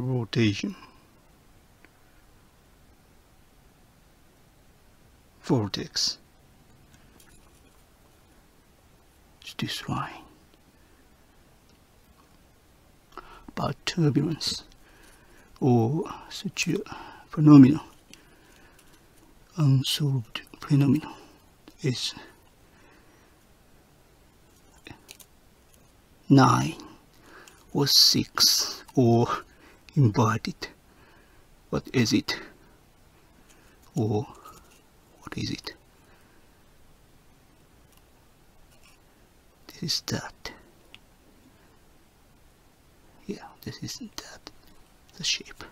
rotation vortex. Is this line. About turbulence or such a phenomenon unsolved phenomenon is nine or six or inverted what is it? Or what is it? This is that. Yeah this is that. The shape